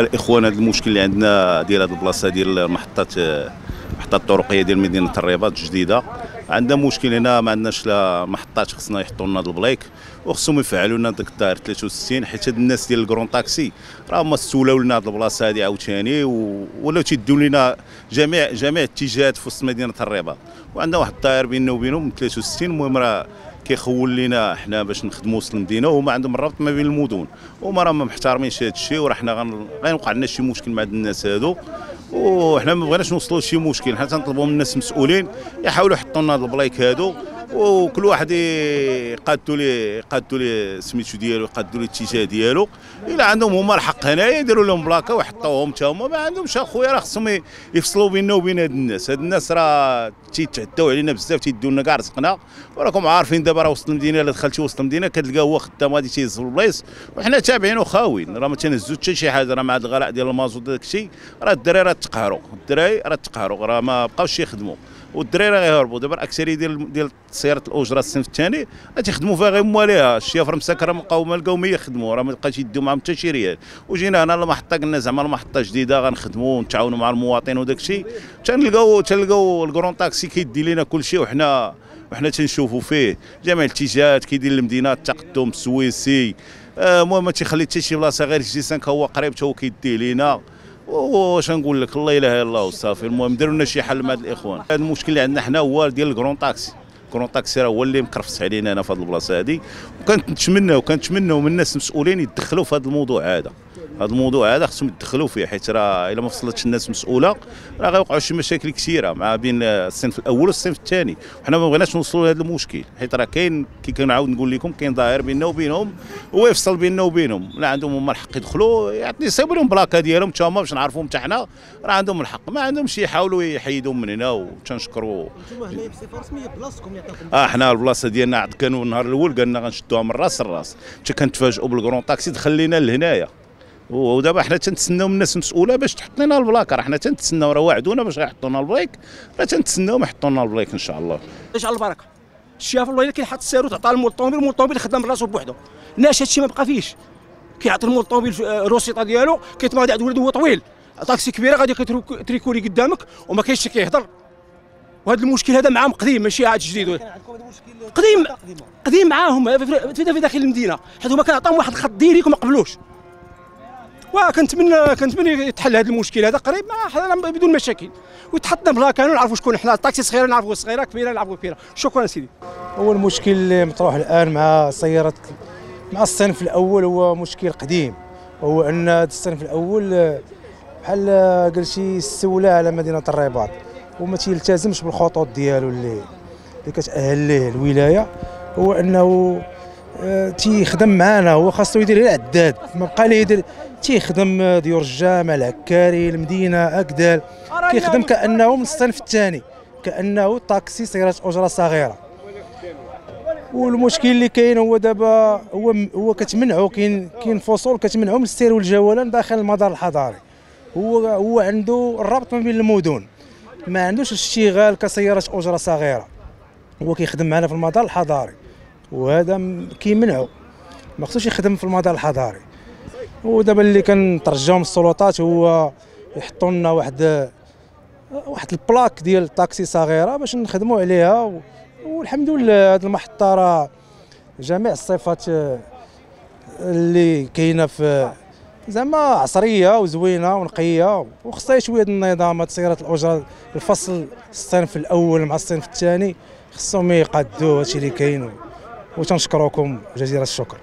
الإخوان هذا المشكل اللي عندنا ديال هذه البلاصة ديال المحطات المحطه الطرقية ديال مدينة الرباط الجديدة. عندنا مشكل هنا ما عندناش لا محطات خصنا يحطوا لنا البلايك وخصهم يفعلوا لنا ديك الدائره 63 حيت هاد الناس ديال ال grand taxi راه هما استولاو لنا هاد البلاصة هادي عاوتاني ولاو تيدوا لنا جميع جميع الاتجاهات في وسط مدينة الرباط. وعندنا واحد الدائر بيننا وبينهم 63 المهم راه كيخول لينا حنا باش نخدموا وسط المدينة وهما عندهم الربط ما بين المدن. وهما راه ما محترمينش هذا الشيء وراه حنا غنوقع لنا شي مشكل مع هاد الناس هادو. وحنا ما بغيناش نوصلوا لشي مشكل. حنا تنطلبوا من الناس المسؤولين يحاولوا يحطوا لنا هاد البلايك هادو. وكل واحد يقادوا لي يقادوا لي سميتو ديالو يقادوا لي الاتجاه ديالو. إلا عندهم هما الحق هنايا يديروا لهم بلاكة ويحطوهم حتى هما. ما عندهمش اخويا راه خصهم يفصلوا بيننا وبين هاد الناس. هاد الناس راه تيتعداو علينا بزاف تيدوا لنا كاع رزقنا. وراكم عارفين دابا راه وسط المدينة الا دخلتي وسط المدينة كتلقى هو خدام غادي تيهز البلايص. وحنا تابعين وخاويين. راه ما تنهزو حتى شي حاجة راه مع الغلاء ديال المازوت داك الشيء راه الدراري راه تقهروا. الدراري راه تقهروا راه ما بقاوش يخدموا. والدراري غيهربوا. دابا الاكثريه ديال ديال سيارة الأجرة الصنف الثاني تيخدموا فيها غير مواليها الشيافر مسكرة مقاومه لقاو يخدموا. راه ما بقاش يدوا معاهم حتى شي ريال. وجينا هنا المحطه قلنا زعما المحطة جديدة غنخدموا ونتعاونوا مع المواطنين وداك الشيء. تنلقاو تنلقاو ال grand taxi كيدي لنا كل شيء وحنا وحنا تنشوفوا فيه. جميع الاتجاهات كيدير المدينة التقدم السويسي. المهم ما تيخلي حتى شي بلاصة غير J 5 هو قريب حتى هو كيدي لينا. واش نقول لك؟ الله إله إلا الله وصافي. المهم ديروا لنا شي حل مع الإخوان. المشكل اللي عندنا حنا هو ديال ال grand taxi ال grand taxi راه هو اللي مكرفس علينا هنا في هذه البلاصة هذه وكنتمناو كنتمناو من الناس المسؤولين يتدخلوا في هذا الموضوع هذا. هذا الموضوع هذا خصهم يدخلوا فيه حيت راه إلا ما فصلتش الناس مسؤولة راه غيوقعوا شي مشاكل كثيرة مع بين الصنف الأول والصنف الثاني. وحنا ما بغيناش نوصلوا لهذا المشكل حيت راه كاين كي كنعاود نقول لكم كاين ظاهر بيننا وبينهم هو يفصل بيننا وبينهم. لا عندهم هما الحق يدخلوا يعني يصيبوا لهم بلاكة ديالهم حتى هما باش نعرفوهم حتى حنا راه عندهم الحق. ما عندهمش يحاولوا يحيدوهم من هنا وتنشكروا أنتم هنا بصفة رسمية بلاصتكم يعطيكم آه حنا البلاصة ديالنا كانوا النهار الأول قالنا غنشدوها من راس لراس حتى كنتفاجئوا بالكرون تاكسي دخل لينا لهنايا. ودابا حنا تنتسناو من الناس المسؤولة باش تحط لنا راه حنا تنتسناو راه وعدونا باش غيحطوا لنا البلايك راه تنتسناو يحطوا لنا البلايك إن شاء الله. إيش على البركة. الشاف والله الا كيحط السير وتعطى المطوموبيل المطوموبيل خدام راسو بوحدو. الناس هادشي ما بقى فيش كيعطي المطوموبيل الروسيطه ديالو كيتماضي عند ولد هو طويل. طاكسي كبيرة غادي تريكولي قدامك وما كاينش كيهضر. وهذا المشكل هذا معاهم قديم ماشي عاد جديد. قديم قديم معاهم في داخل المدينة. حيت هما كنعطيهم واحد الخط ديريك وما قبلوش. وكنتمنى كنتمنى يتحل هذا المشكل هذا قريب بدون مشاكل. ويتحط بلاكه نعرفوا شكون حنا. الطاكسي صغيرة نعرفوا صغيرة كبيرة نعرفوا كبيرة. شكرا سيدي. هو المشكل اللي مطروح الآن مع سياره مع الصنف الأول هو مشكل قديم. وهو أن الصنف الأول بحال قلتي استولى على مدينة الرباط. وما تيلتزمش بالخطوط ديالو اللي اللي كتأهل ليه الولاية. هو أنه تيخدم معنا هو خاصو يدير غير عداد. ما بقى ليه يدير؟ تيخدم ديور الجامع العكاري المدينة أكدال. كيخدم كأنه من الصنف الثاني. كأنه طاكسي سيارات أجرة صغيرة. والمشكل اللي كاين هو دابا هو هو كتمنعو كاين كاين فصول كتمنعو من السير والجولان داخل المدار الحضاري. هو هو عنده الربط ما بين المدن. ما عندوش الاشتغال كسيارات أجرة صغيرة. هو كيخدم معنا في المدار الحضاري. وهذا كيمنعو. ما خصوش يخدم في المدار الحضاري. ودابا اللي كنترجاو من السلطات هو يحطوا لنا واحد واحد البلاك ديال طاكسي صغيرة باش نخدموا عليها والحمد لله هذه المحطه راه جميع الصفات اللي كاينة في زعما عصرية وزوينة ونقية وخصها شوية النظام سيارات الأجرة الفصل الصنف الأول مع الصنف الثاني خصهم يقادوا هادشي اللي كاين وتنشكركم جزيل الشكر